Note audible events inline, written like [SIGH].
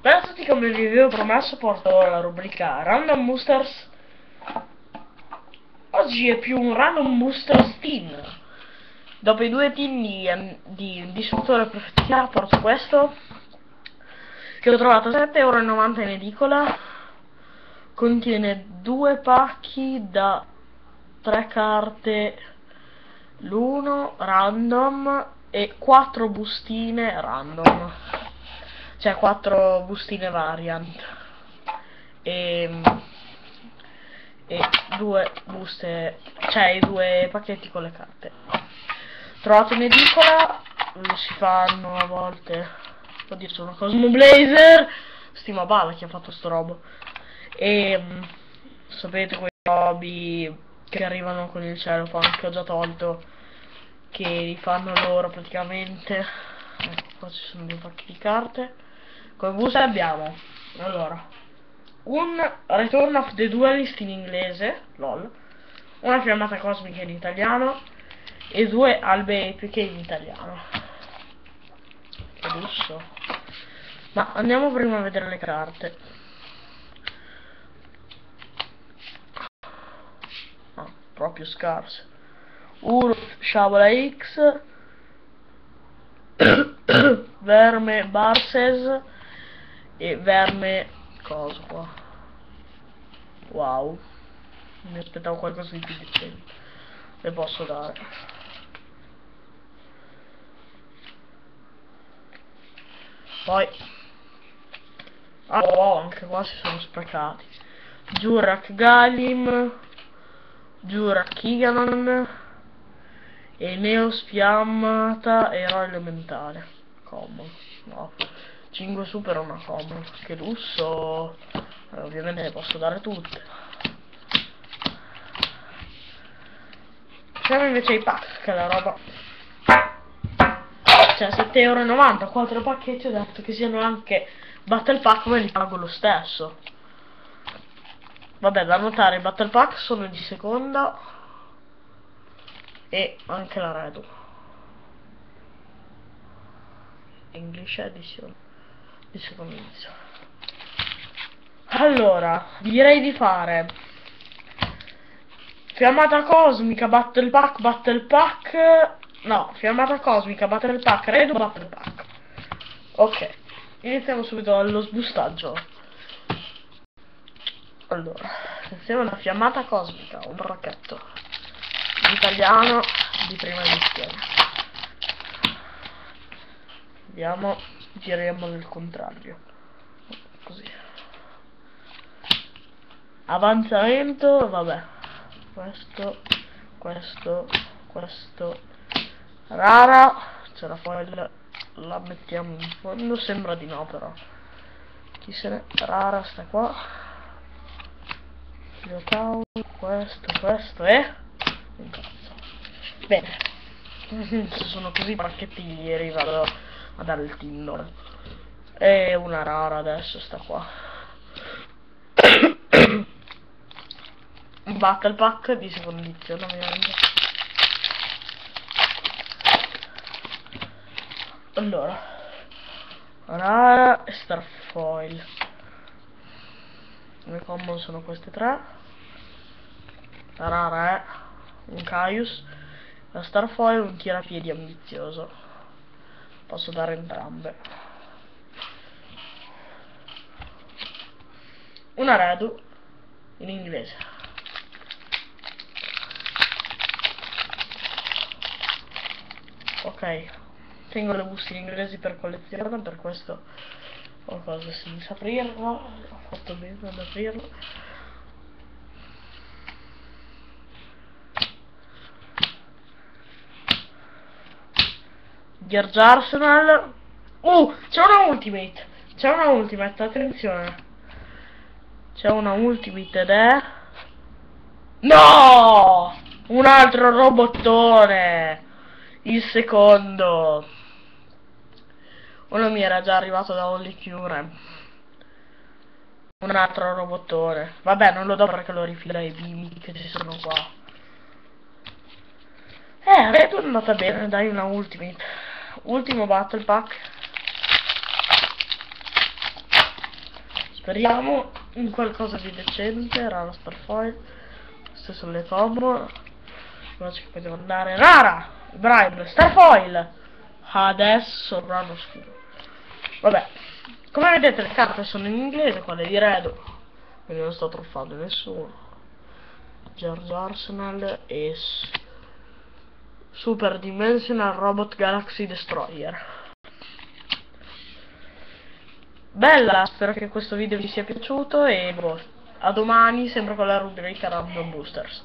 Per tutti come vi avevo promesso porto la rubrica Random Boosters. Oggi è più un Random Boosters Team. Dopo i due team di, di distruttore profezia porto questo. Che ho trovato 7,90€ in edicola. Contiene due pacchi da tre carte l'uno random e quattro bustine random cioè quattro bustine variant. E, e due buste cioè i due pacchetti con le carte. Trovato in edicola si fanno a volte dirci una Cosmo Blazer. Stima balla che ha fatto sto robo. E sapete quei robi che arrivano con il cielo che ho già tolto che li fanno loro praticamente? Ecco qua ci sono due pacchi di carte come buste abbiamo? Allora un Return of the Duelist in inglese lol una fiammata cosmica in italiano e due albe epiche in italiano. Che lusso ma andiamo prima a vedere le carte. Proprio scarse. Urf, sciabola X, [COUGHS] verme Barses e verme cosa qua. Wow. Mi aspettavo qualcosa di più decente. Le posso dare. Poi Ah, oh, anche qua si sono sprecati. Jurak Galim Giura Kiganon e Neo Sfiammata Eroe Elementale. Common. No. 5 super una common. Che lusso. Eh, ovviamente ne posso dare tutte. Facciamo invece i pack, che la roba. Cioè 7,90€, 4 pacchetti ho detto che siano anche battle pack, ma li pago lo stesso. Vabbè, da notare, i battle pack sono di seconda e anche la redu. English Edition di secondo inizio. Allora, direi di fare. Fiammata Cosmica, Battle Pack, Battle Pack. No, Fiammata Cosmica, Battle Pack, Redu, Battle Pack. Ok, iniziamo subito dallo sbustaggio. Allora, insieme una fiammata cosmica, un racchetto italiano di prima edizione. Vediamo, giriamo nel contrario. Così. Avanzamento, vabbè. Questo, questo, questo. Rara, c'è la foil, la mettiamo in fondo, sembra di no però. Chi se ne... Rara sta qua questo, questo e... Cazzo. Bene. [LAUGHS] Sono così pacchetti vado a dare il Tinder. E una rara adesso sta qua. Un [COUGHS] battle pack di seconda edizione ovviamente. Allora. Rara e Starfoil. Le common sono queste tre la rara è un Caius, la Starfoil un tirapiedi ambizioso. Posso dare entrambe. Una Redu in inglese. Ok, tengo le bustine inglesi per collezionare, per questo ho cose senza aprirlo, ho fatto bene ad aprirlo. George Arsenal. Uh, c'è una ultimate. C'è una ultimate, attenzione. C'è una ultimate ed è... No! Un altro robottone! Il secondo. Uno mi era già arrivato da Only Cure. Un altro robottone. Vabbè, non lo do perché lo rifila ai bimbi che ci sono qua. Eh, è andata bene, dai una ultimate ultimo battle pack Speriamo in qualcosa di decente, rara starfoil. Queste sono le combo. Invece che potevo andare. Rara! Bribe, starfoil! Adesso brano scuro. Vabbè. Come vedete le carte sono in inglese, quelle di Redo. Quindi non sto truffando nessuno. George Arsenal e Super Dimensional Robot Galaxy Destroyer. Bella, spero che questo video vi sia piaciuto e boh, a domani sempre con la rubrica Random Boosters.